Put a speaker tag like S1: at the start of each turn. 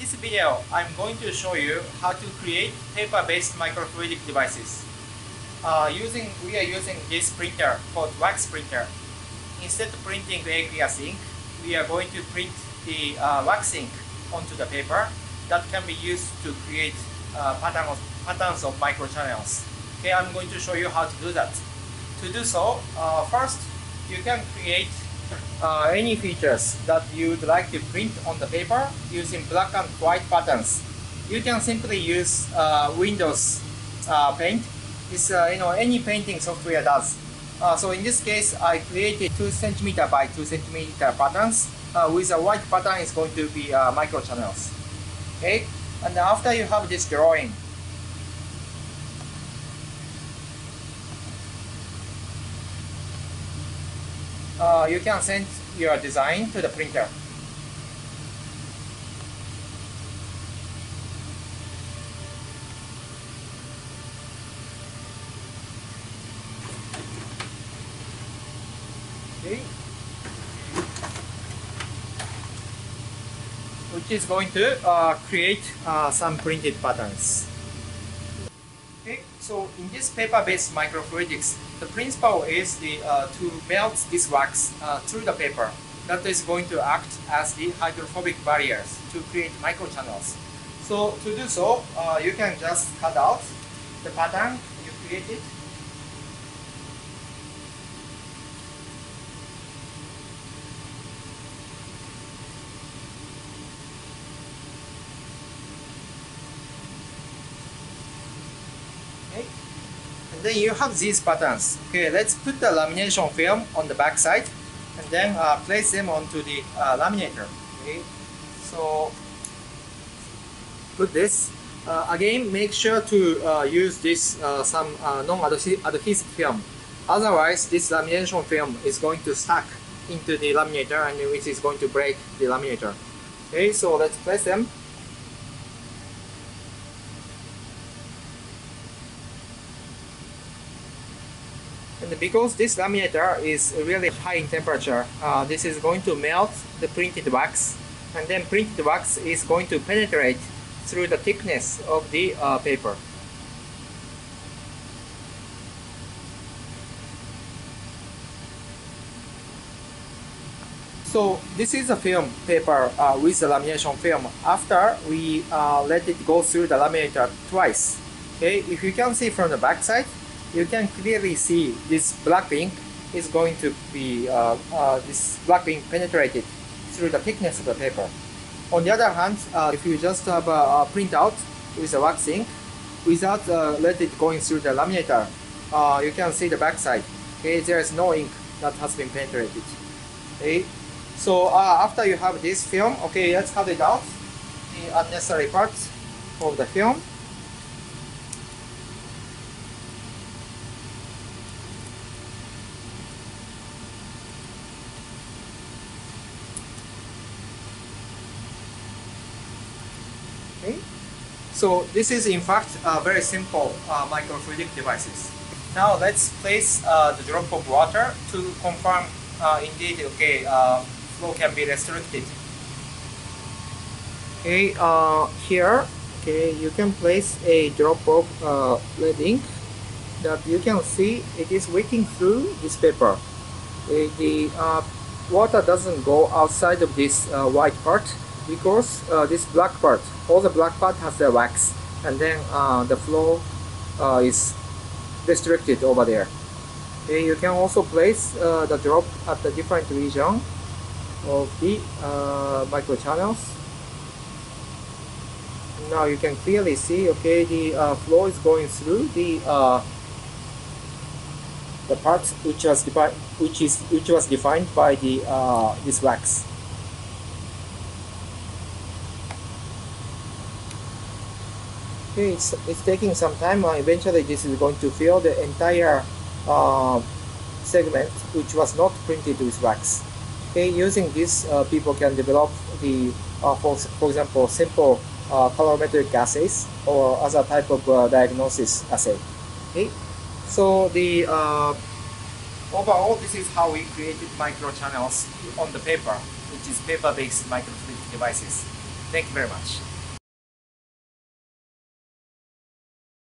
S1: this video, I'm going to show you how to create paper-based microfluidic devices. Uh, using, we are using this printer called wax printer. Instead of printing aqueous ink, we are going to print the uh, wax ink onto the paper that can be used to create uh, pattern of, patterns of microchannels. Okay, I'm going to show you how to do that. To do so, uh, first you can create uh, any features that you would like to print on the paper using black and white patterns. You can simply use uh, Windows uh, Paint. It's uh, you know any painting software does. Uh, so in this case, I created two centimeter by two centimeter patterns. Uh, with a white pattern, is going to be micro channels. Okay, and after you have this drawing, uh, you can send your design to the printer. Which is going to uh, create uh, some printed patterns. So in this paper-based microfluidics, the principle is the, uh, to melt this wax uh, through the paper. That is going to act as the hydrophobic barriers to create microchannels. So to do so, uh, you can just cut out the pattern you created And then you have these patterns. Okay, let's put the lamination film on the back side and then uh, place them onto the uh, laminator. Okay, so put this. Uh, again, make sure to uh, use this uh, some uh, non-adhesive film. Otherwise, this lamination film is going to stuck into the laminator and which is going to break the laminator. Okay, so let's place them And because this laminator is really high in temperature, uh, this is going to melt the printed wax and then printed wax is going to penetrate through the thickness of the uh, paper. So this is a film paper uh, with the lamination film. After we uh, let it go through the laminator twice. Okay, if you can see from the back side, you can clearly see this black ink is going to be uh, uh, this black ink penetrated through the thickness of the paper. On the other hand, uh, if you just have a, a printout with a wax ink without uh, let it going through the laminator, uh, you can see the back side. Okay, there is no ink that has been penetrated. Okay, so uh, after you have this film, okay, let's cut it out the unnecessary parts of the film. Okay, so this is in fact a very simple uh, microfluidic devices. Now let's place uh, the drop of water to confirm uh, indeed okay uh, flow can be restricted. Okay, uh, here okay you can place a drop of uh, lead ink that you can see it is wicking through this paper. The water doesn't go outside of this white part because uh, this black part, all the black part has the wax and then uh, the flow uh, is restricted over there. Okay, you can also place uh, the drop at the different region of the uh, microchannels. Now you can clearly see, okay, the uh, flow is going through the the part which was defined, which is which was defined by the this wax. Okay it's, it's taking some time uh, eventually this is going to fill the entire uh, segment which was not printed with wax. Okay using this uh, people can develop the uh, for, for example simple uh, colorimetric assays or other type of uh, diagnosis assay. Okay so the overall this is how we created microchannels on the paper which is paper based microfluidic devices. Thank you very much